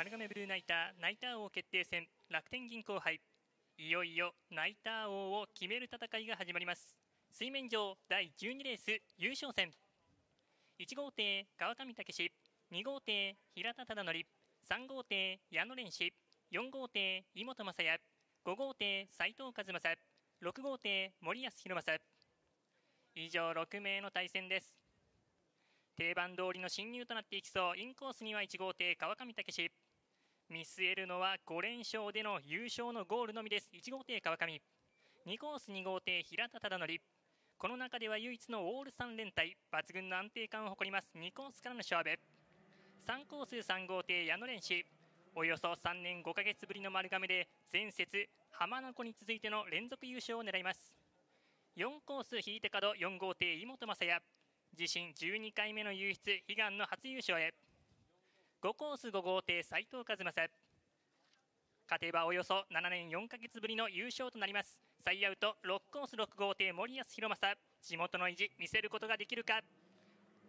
丸亀ブルーナイターナイター王決定戦楽天銀行杯。いよいよナイター王を決める戦いが始まります。水面上第12レース優勝戦。1号艇川上武史2号艇平田忠則。3号艇矢野蓮氏。4号艇井本雅也。5号艇斉藤和正。6号艇森保弘正。以上6名の対戦です。定番通りの侵入となっていきそう。インコースには1号艇川上武史見据えるのは5連勝での優勝のゴールのみです。1号艇川上。2コース2号艇平田忠則。この中では唯一のオール3連隊抜群の安定感を誇ります。2コースからの勝負。3コース3号艇矢野連氏およそ3年5ヶ月ぶりの丸亀で前節浜名湖に続いての連続優勝を狙います。4コース引いて角4号艇井本雅也。自身12回目の優出悲願の初優勝へ。5コース5号艇斉藤和正。勝てばおよそ7年4ヶ月ぶりの優勝となります。最アウト6コース6号艇森保弘正。地元の意地見せることができるか。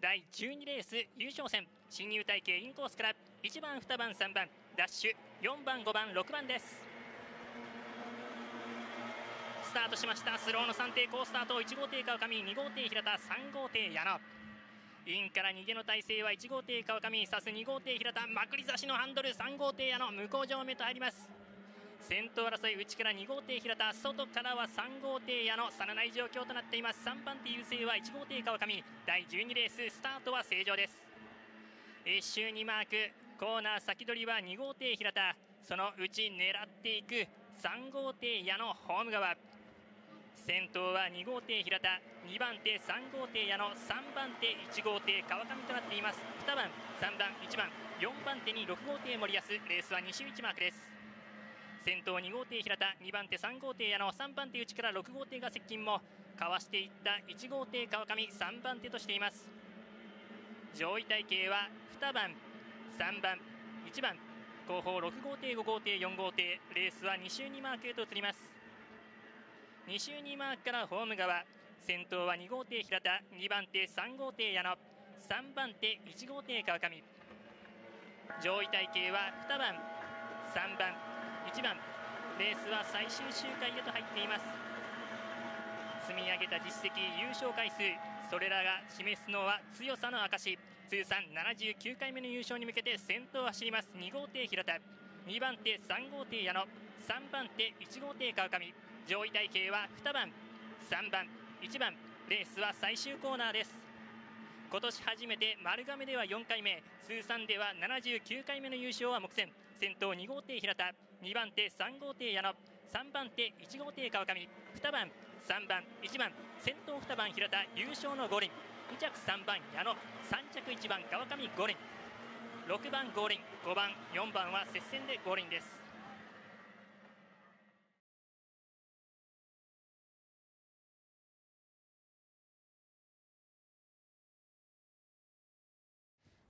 第12レース優勝戦。新入体系インコースから。1番2番3番。ダッシュ4番5番6番です。スタートしました。スローの3艇好スタート。1号艇川上2号艇平田3号艇矢野。インから逃げの体勢は1号艇川上さす2号艇平田まくり差しのハンドル3号艇矢野向こう上目と入ります。先頭争い内から2号艇平田外からは3号艇矢野さらない状況となっています。3番手優勢は1号艇川上第12レーススタートは正常です。1周2マークコーナー先取りは2号艇平田そのうち狙っていく3号艇矢野ホーム側。先頭は2号艇平田2番手3号艇矢野3番手1号艇川上となっています。2番3番1番4番手に6号艇森保レースは2周1マークです。先頭2号艇平田2番手3号艇矢野3番手内から6号艇が接近もかわしていった1号艇川上3番手としています。上位体系は2番3番1番後方6号艇5号艇4号艇レースは2周2マークへと移ります。2周2マークからホーム側。先頭は2号艇平田2番手3号艇矢野3番手1号艇川上。上位体系は2番3番1番。レースは最終周回へと入っています。積み上げた実績優勝回数。それらが示すのは強さの証通算79回目の優勝に向けて先頭を走ります2号艇平田。2番手3号艇矢野。3番手1号艇川上。上位体系は2番3番1番レースは最終コーナーです。今年初めて丸亀では4回目通算では79回目の優勝は目前。先頭2号艇平田2番手3号艇矢野3番手1号艇川上2番3番1番先頭2番平田優勝の5輪。2着3番矢野3着1番川上5輪。6番5輪。5番4番は接戦で5輪です。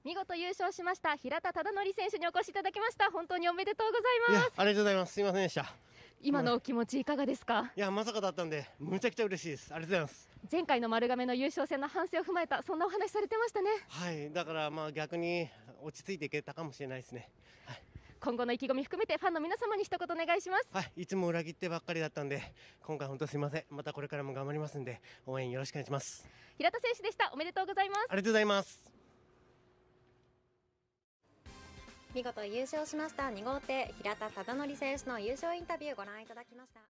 見事優勝しました平田忠則選手にお越しいただきました。本当におめでとうございます。ありがとうございます。すみませんでした。今のお気持ちいかがですか？いやまさかだったんでむちゃくちゃ嬉しいです。ありがとうございます。前回の丸亀の優勝戦の反省を踏まえたそんなお話されてましたね。はい。だからまあ逆に落ち着いていけたかもしれないですね。はい。今後の意気込み含めてファンの皆様に一言お願いします。はい。いつも裏切ってばっかりだったんで今回本当すみません。またこれからも頑張りますんで応援よろしくお願いします。平田選手でした。おめでとうございます。ありがとうございます見事優勝しました2号艇平田忠則選手の優勝インタビューご覧いただきました。